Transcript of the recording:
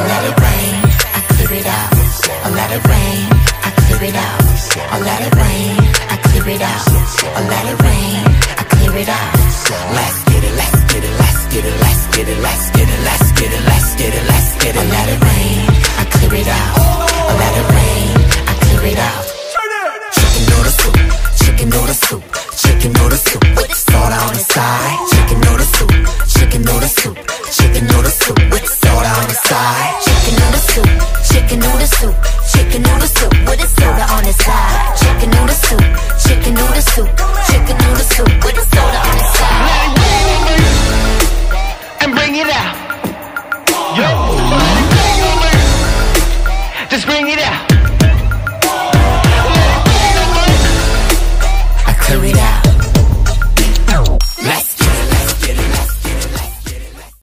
I let it rain, I clear it out. I let it rain, I clear it out. I let it rain, I clear it out. I let it rain, I clear it out. Let's get it, let's get it, let's get it, let's get it, let's get it, let's get it, let's get it, let's get it. I let it rain, I clear it out. I let it rain, I clear it out. Chicken noodle soup, chicken noodle soup, chicken noodle soup soda on the side. Chicken noodle soup, chicken noodle soup, soup, chicken noodle soup, chicken noodle soup with a soda on the side. Chicken noodle soup, chicken noodle soup, chicken noodle soup with a soda on the side. and bring it out. Yo. Just bring it out. I clear it out.